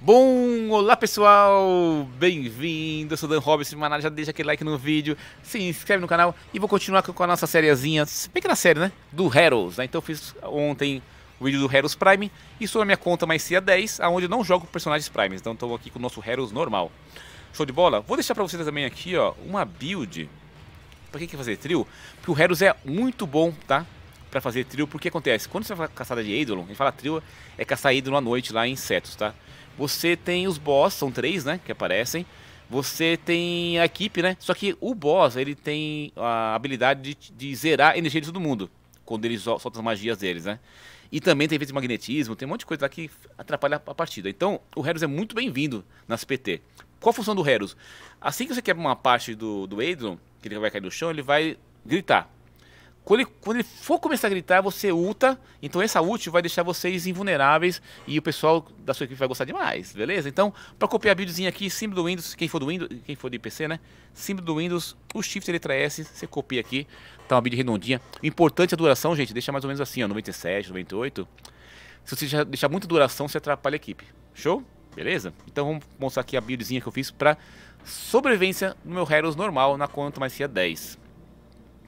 Bom, olá pessoal, bem-vindo, eu sou Dan Robson, Manada, já deixa aquele like no vídeo, se inscreve no canal e vou continuar com a nossa sériezinha, pequena série, né, do Heroes, né, então eu fiz ontem o vídeo do Heroes Prime e estou na minha conta mais CIA 10, onde eu não jogo personagens Primes, então estou aqui com o nosso Heroes normal. Show de bola? Vou deixar pra vocês também aqui, ó, uma build, pra quem quer fazer trio, porque o Heroes é muito bom, tá, pra fazer trio, porque acontece, quando você vai caçada de Eidolon, a gente fala trio, é caçar Eidolon à noite lá em insetos, tá? Você tem os boss, são três, né, que aparecem. Você tem a equipe, né? Só que o boss, ele tem a habilidade de, de zerar a energia de todo mundo. Quando ele solta as magias deles, né? E também tem efeito de magnetismo, tem um monte de coisa lá que atrapalha a partida. Então, o Heros é muito bem-vindo nas PT. Qual a função do Heros? Assim que você quebra uma parte do, do Adrian, que ele vai cair no chão, ele vai gritar. Quando ele, quando ele, for começar a gritar, você ulta. Então essa ult vai deixar vocês invulneráveis e o pessoal da sua equipe vai gostar demais, beleza? Então, para copiar a buildzinha aqui, símbolo do Windows, quem for do Windows, quem for de PC, né? Símbolo do Windows, o Shift letra S, você copia aqui, tá uma build redondinha. O importante é a duração, gente, deixa mais ou menos assim, ó, 97, 98. Se você deixar muita duração, você atrapalha a equipe. Show? Beleza? Então vamos mostrar aqui a buildzinha que eu fiz para sobrevivência no meu Heroes normal na conta mais 10.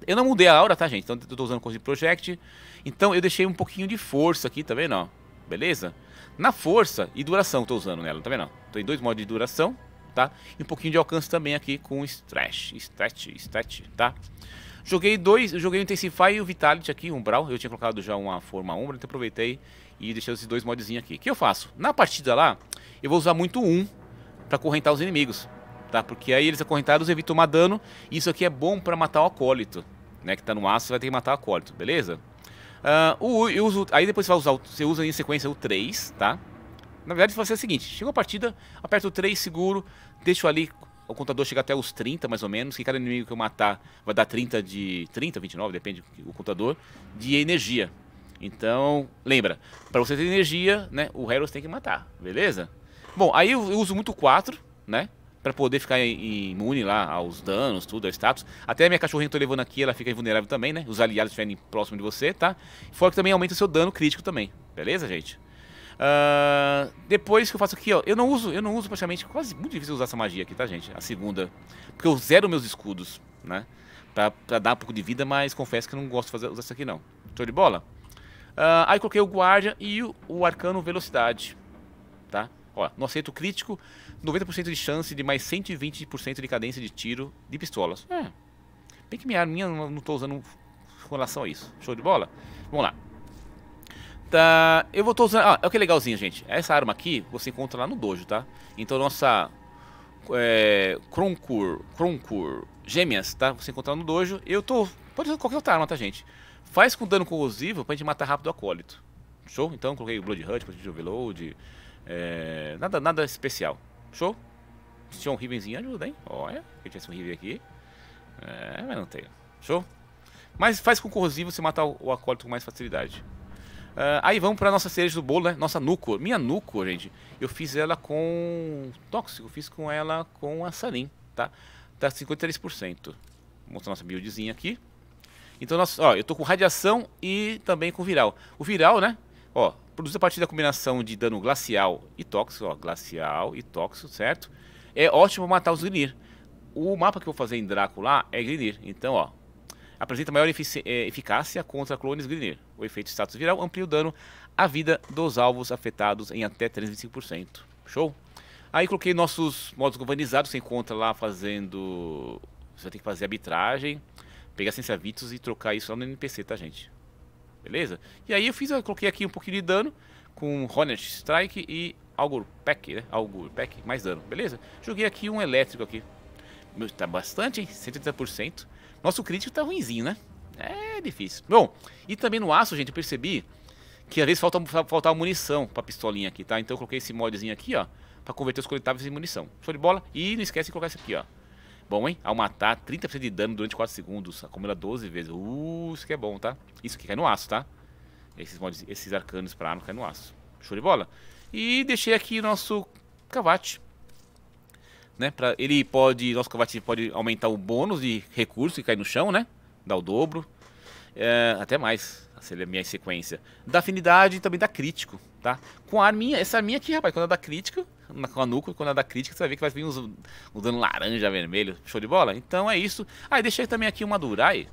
Eu não mudei a aura, tá, gente? Então eu tô usando Cosmic Project. Então eu deixei um pouquinho de força aqui, tá vendo? Ó? Beleza? Na força e duração tô usando nela, tá vendo? Tô em dois modos de duração, tá? E um pouquinho de alcance também aqui com Stretch, Stretch, Stretch, tá? Joguei dois, joguei o Intensify e o Vitality aqui, um Brawl. Eu tinha colocado já uma forma Umbra, então aproveitei e deixei esses dois modzinhos aqui. O que eu faço? Na partida lá, eu vou usar muito um para correntar os inimigos tá? Porque aí eles acorrentados evitam tomar dano. Isso aqui é bom para matar o acólito, né? Que tá no aço, vai ter que matar o acólito, beleza? Uh, o, eu uso, aí depois você vai usar, você usa em sequência o 3, tá? Na verdade, você vai fazer o seguinte: chegou a partida, aperta o 3 seguro, deixo ali o contador chega até os 30 mais ou menos, que cada inimigo que eu matar vai dar 30 de 30, 29, depende do contador, de energia. Então, lembra, para você ter energia, né, o Heroes tem que matar, beleza? Bom, aí eu uso muito 4, né? Para poder ficar imune lá aos danos, tudo, ao status. Até a minha cachorrinha que eu tô levando aqui, ela fica invulnerável também, né? Os aliados estiverem próximo de você, tá? Fora que também aumenta o seu dano crítico também, beleza, gente? Uh, depois que eu faço aqui, ó, eu não uso, eu não uso praticamente, quase muito difícil usar essa magia aqui, tá, gente? A segunda, porque eu zero meus escudos, né? Pra, pra dar um pouco de vida, mas confesso que eu não gosto de fazer, usar isso aqui não. Show de bola? Uh, aí coloquei o guardia e o, o arcano velocidade, tá? Ó, no acerto crítico, 90% de chance de mais 120% de cadência de tiro de pistolas. É. Bem que minha arminha não estou usando com relação a isso. Show de bola? Vamos lá. Tá, eu vou estar usando... Ah, é o que é legalzinho, gente. Essa arma aqui você encontra lá no dojo, tá? Então nossa... É, Kroncur, Kroncur Gêmeas, tá? Você encontrar no dojo. Eu tô... Pode usar qualquer outra arma, tá, gente? Faz com dano corrosivo pra gente matar rápido o acólito. Show? Então coloquei o Blood Hut pra gente overload. É, nada, nada especial. Show? Se tinha um Rivenzinho, ajuda, hein? Olha, eu tinha um Riven aqui. É, mas não tem. Show? Mas faz com corrosivo você matar o, acólito com mais facilidade. Uh, aí vamos pra nossa cereja do bolo, né? Nossa Nuco. Minha Nuco, gente, eu fiz ela com tóxico. Fiz com ela com a Sarin, tá? Tá 53%. Vou mostrar nossa buildzinha aqui. Então, nossa, ó, eu tô com radiação e também com viral. O viral, né? Ó, produz a partir da combinação de dano glacial e tóxico, ó, glacial e tóxico, certo? É ótimo matar os Grinir. O mapa que eu vou fazer em Draco lá é Grinir, então, ó, apresenta maior é, eficácia contra clones Grinir. O efeito status viral amplia o dano à vida dos alvos afetados em até 325%. Show? Aí coloquei nossos modos governizados, você encontra lá fazendo... Você vai ter que fazer arbitragem, pegar ciência Vitus e trocar isso lá no NPC, tá, gente? Beleza? E aí eu fiz, eu coloquei aqui um pouquinho de dano com Hornet Strike e Augur Pack, né? Augur Pack, mais dano, beleza? Joguei aqui um elétrico aqui. Tá bastante, hein? 130%. Nosso crítico tá ruimzinho, né? É difícil. Bom, e também no aço, gente, eu percebi que às vezes falta, faltar munição pra pistolinha aqui, tá? Então eu coloquei esse modzinho aqui, ó, pra converter os coletáveis em munição. Show de bola? E não esquece de colocar esse aqui, ó. Bom, hein? Ao matar, 30% de dano durante 4 segundos. Acumula 12 vezes. Uh, isso que é bom, tá? Isso aqui cai no aço, tá? Esses, mods, esses arcanos pra arma cai no aço. Show de bola? E deixei aqui nosso cavate. Né? Pra, ele pode, nosso cavate pode aumentar o bônus de recurso que cai no chão, né? Dá o dobro. É, até mais, se ele é minha sequência. Da afinidade também da crítico, tá? Com a arminha, essa arminha aqui, rapaz, quando é da crítica, com a nuca, quando é da crítica, você vai ver que vai vir uns, uns dano laranja, vermelho, show de bola? Então é isso. Ah, deixei também aqui uma Durai.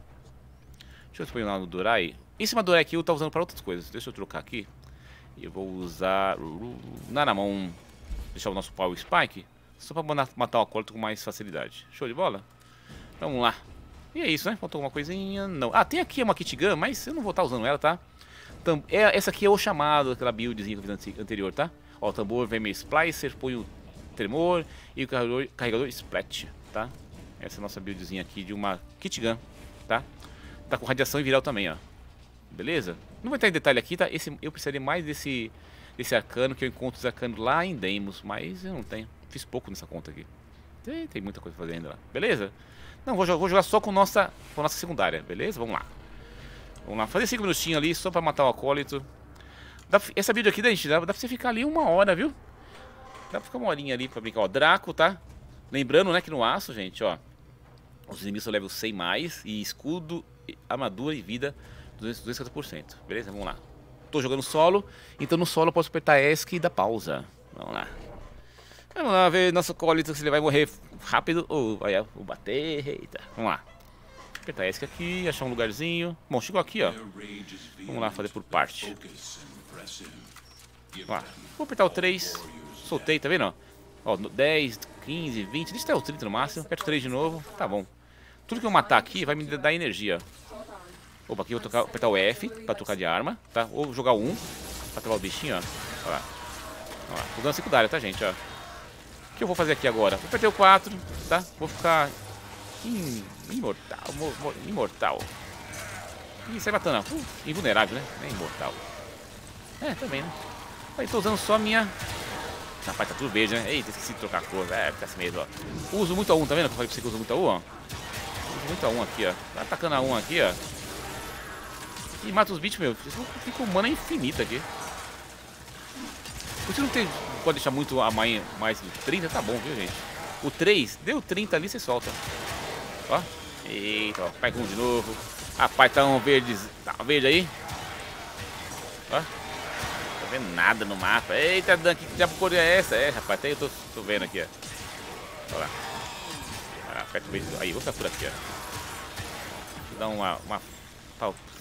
Deixa eu pôr lá no Durai. Esse Madurai aqui eu tô usando para outras coisas. Deixa eu trocar aqui. Eu vou usar na mão, deixar o nosso Power Spike, só para matar o acólito com mais facilidade. Show de bola? Vamos lá. E é isso, né? Faltou alguma coisinha? Não. Ah, tem aqui uma kit gun, mas eu não vou estar usando ela, tá? Tam é, essa aqui é o chamado, aquela buildzinha que eu fiz anterior, tá? Ó, o tambor vem meio splicer, põe o tremor e o carregador, carregador splat, tá? Essa é a nossa buildzinha aqui de uma kit gun, tá? Tá com radiação e viral também, ó. Beleza? Não vou entrar em detalhe aqui, tá? Esse, eu precisaria mais desse, desse arcano, que eu encontro os arcanos lá em Demos, mas eu não tenho. Fiz pouco nessa conta aqui. Tem, tem muita coisa pra fazer ainda lá. Beleza? Não, vou, vou jogar só com nossa, com nossa secundária, beleza? Vamos lá. Vamos lá, fazer 5 minutinhos ali só pra matar o acólito. Dá, essa build aqui, da gente, dá, dá pra você ficar ali uma hora, viu? Dá pra ficar uma horinha ali pra brincar. Ó, Draco, tá? Lembrando, né, que no aço, gente, ó. Os inimigos são level 100 mais e escudo, armadura e vida 250%. Beleza? Vamos lá. Tô jogando solo, então no solo eu posso apertar ESC e dar pausa. Vamos lá. Vamos lá ver nosso colito se ele vai morrer rápido ou vai bater. Eita. Vamos lá. Apertar ESC aqui, achar um lugarzinho. Bom, chegou aqui, ó. Vamos lá fazer por parte. Vamos lá. Vou apertar o 3. Soltei, tá vendo? Ó, 10, 15, 20. Deixa até o 30 no máximo. Aperto o 3 de novo. Tá bom. Tudo que eu matar aqui vai me dar energia. Opa, aqui eu vou tocar, apertar o F pra trocar de arma, tá? Ou jogar o 1 pra travar o bichinho, ó. Olha lá. Olha lá. Tô dando secundária, tá, gente, ó. O que eu vou fazer aqui agora? Vou apertar o 4, tá? Vou ficar... imortal, imortal. Ih, sai matando, uh, invulnerável, né? É imortal. É, também, né? Aí tô usando só a minha... Rapaz, tá tudo verde, né? Eita, esqueci de trocar a cor. É, fica assim mesmo, ó. Uso muito a 1, tá vendo? Eu falei pra você que uso muito a 1, ó. Uso muito a 1 aqui, ó. Tá atacando a 1 aqui, ó. E mata os bichos, meu. Fica mana infinita aqui. Você não tem, pode deixar muito a mãe mais de 30, tá bom, viu, gente? O 3, deu 30 ali, você solta. Ó. Eita, ó. Pai de novo. Rapaz, tá um verde. Tá um verde aí. Ó. Tá vendo nada no mapa. Eita, Dan, que diabo é essa? É, rapaz, até eu tô, tô vendo aqui, ó. Olha lá. Ah, aperta o verde. Aí, vou ficar por aqui, ó. Vou dar uma, uma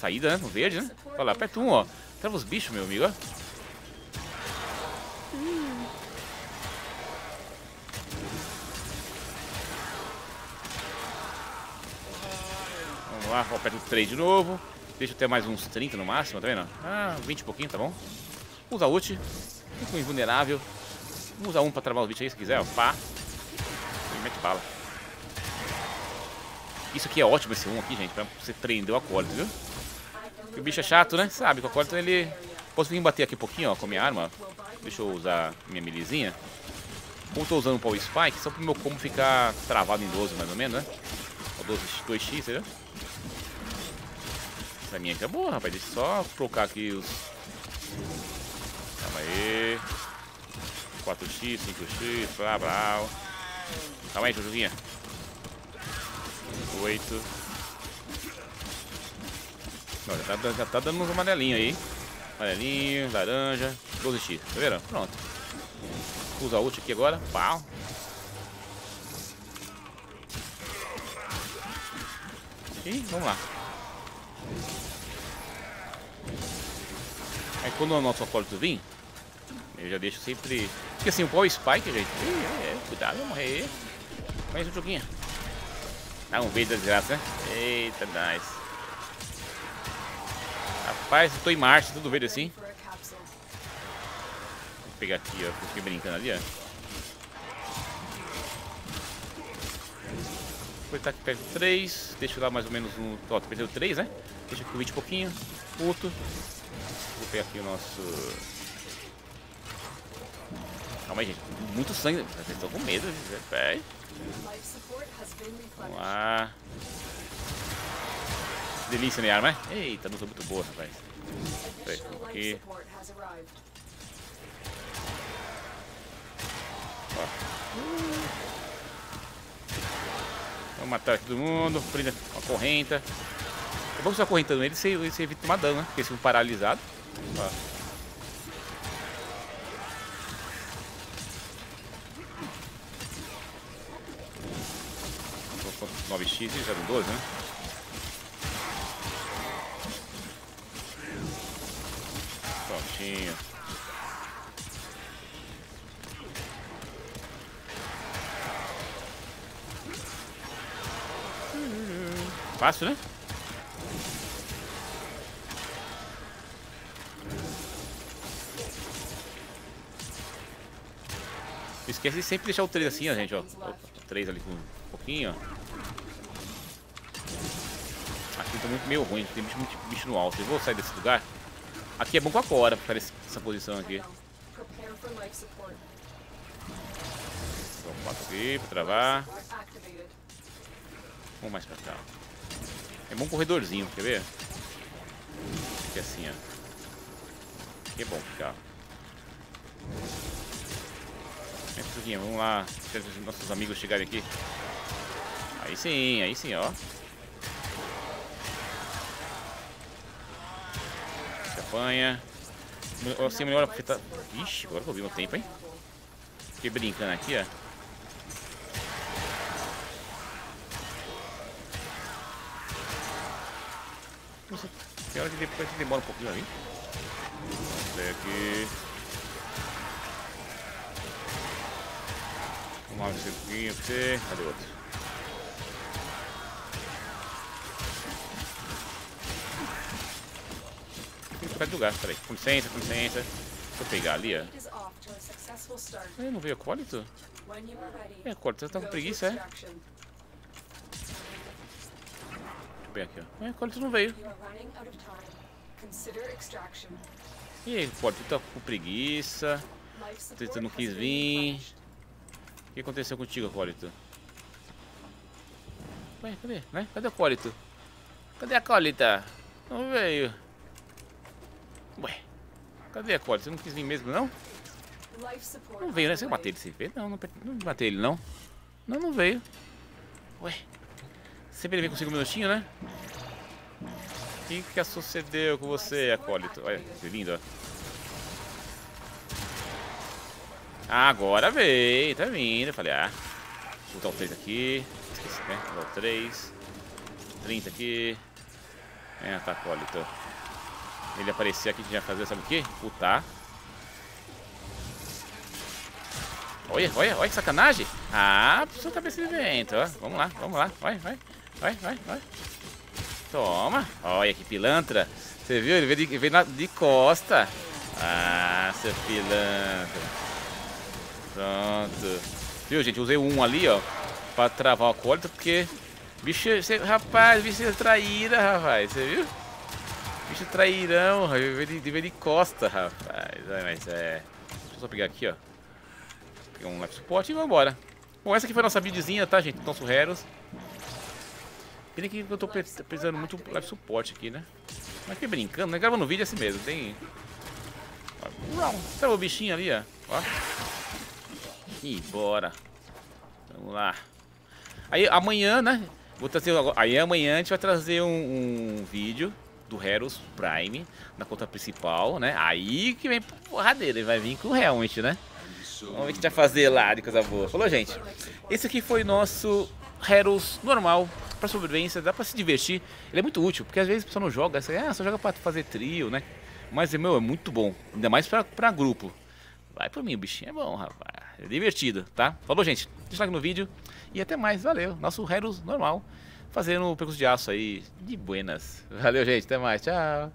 saída, né? No verde, né? Olha lá, aperta um, ó. Trava os bichos, meu amigo, ó. Vamos lá, aperta o 3 de novo. Deixa eu ter mais uns 30 no máximo, tá vendo? Ah, 20 e pouquinho, tá bom? Usa ult. Fica invulnerável. Usa um pra travar os bichos aí se quiser. Pá. E mete bala. Isso aqui é ótimo, esse 1 aqui, gente, pra você prender o acólito, viu? o bicho é chato, né? Sabe, com a corda ele... Posso vir bater aqui um pouquinho, ó, com a minha arma. Deixa eu usar minha milizinha. Como tô usando o Power Spike, só pro meu combo ficar travado em 12, mais ou menos, né? 12, 2x, entendeu? Essa minha aqui é boa, rapaz. Deixa eu só trocar aqui os... Aí. 4x, 5x, blá blá. Calma aí, Jujuzinha. 8. Olha, já tá, já tá dando uns amarelinhos aí. Amarelinho, laranja, 12x. Tá vendo? Pronto. Usa ult aqui agora. Pau. E vamos lá. Aí quando o nosso acólito vir, eu já deixo sempre... Porque assim, o Power Spike, gente... É, é, cuidado, vai morrer. Mais um joguinho. Dá um beijo da desgraça, né? Eita, nice. Rapaz, eu tô em marcha, tudo verde assim. Vou pegar aqui, ó. Fiquei brincando ali, ó. Vou estar aqui perto do 3. Deixa eu mais ou menos um. Ó, tô perdendo 3, né? Deixa aqui o 20 um pouquinho. Outro. Vou pegar aqui o nosso. Calma aí, gente. Muito sangue. Vocês estão com medo, velho. Vamos lá. Delícia, né, arma? Eita, não sou muito boa, rapaz. Aqui. Vamos matar todo mundo. Prenda a correnta. bom que você vai correntando ele, você, você evita tomar dano, né? Porque se for paralisado. Ó. 9x e 012, né? Prontinho. Fácil, né? Esquece de sempre deixar o 3 assim, ó, gente, ó. O 3 ali com um pouquinho, ó. Tá muito meio ruim, tem bicho, muito bicho no alto. Eu vou sair desse lugar. Aqui é bom com a Cora, ficar nessa posição aqui. Vamos 4 aqui pra travar. Vamos mais pra cá. É bom corredorzinho, quer ver? Aqui é assim, ó. Aqui é bom ficar. Vamos lá. Deixa os nossos amigos chegarem aqui. Aí sim, aí sim, ó. Apanha. Assim, melhor aproveitar. Ixi, agora que eu vi meu tempo, hein? Fiquei brincando aqui, ó. Nossa, tem hora que depois demora um pouquinho ali. Ver aqui. Vamos lá, pra você. Cadê outro? Trocar de lugar, peraí. Com licença, com licença. Deixa eu pegar ali, ó. Não veio acólito? É, acólito, você tá com preguiça, é? Pegar aqui, ó. É, acólito não veio. E aí, acólito, tá com preguiça. Você não quis vir. O que aconteceu contigo, acólito? Ué, cadê? Né? Cadê o acólito? Cadê a acólita? Não veio. Ué, cadê a Cole? Você não quis vir mesmo, não? Não veio, né? Você bateu ele sem ver? Não, não, não bateu ele, não. Não, não veio. Ué, sempre ele vem com 5 minutinhos, né? O que que sucedeu com você, acólito? Olha, que lindo, ó. Agora veio, tá vindo. Falei, ah, vou botar o 3 aqui. Esqueci, né? Vou botar o 3. 30 aqui. É, tá, acólito ele aparecer aqui, a gente fazer, sabe o quê? Putar. Olha, olha, olha que sacanagem. Ah, sua cabeça de vento, ó. Vamos lá, vamos lá. Vai, vai, vai, vai, vai. Toma. Olha que pilantra. Você viu? Ele veio de, veio de costa. Ah, seu pilantra. Pronto. Viu, gente? Usei um ali, ó. Pra travar o acólito, porque... Bicho, você, rapaz, bicho é traíra, rapaz. Você viu? Bicho trairão, de, de, de costa, rapaz. Mas é. Deixa eu só pegar aqui, ó. Pegar um life support e vamos embora. Bom, essa aqui foi a nossa videozinha, tá, gente? Então, Surreros. Pena que eu tô precisando muito life support aqui, né? Mas que brincando, né? Gravando vídeo é assim mesmo, tem. Sabe o bichinho ali, ó? ó. E bora. Vamos lá. Aí amanhã, né? Vou trazer. Aí amanhã a gente vai trazer um, um vídeo do Heroes Prime na conta principal, né? Aí que vem porradeira, ele vai vir com o Helmet, né? Vamos ver o que vai fazer lá de coisa boa. Falou, gente? Esse aqui foi nosso Heroes normal para sobrevivência, dá para se divertir. Ele é muito útil, porque às vezes a pessoa não joga, você, ah, só joga para fazer trio, né? Mas, meu, é muito bom, ainda mais para grupo. Vai por mim, o bichinho é bom, rapaz. É divertido, tá? Falou, gente? Deixa like no vídeo e até mais. Valeu. Nosso Heroes normal fazendo o percurso de aço aí de buenas. Valeu, gente. Até mais. Tchau.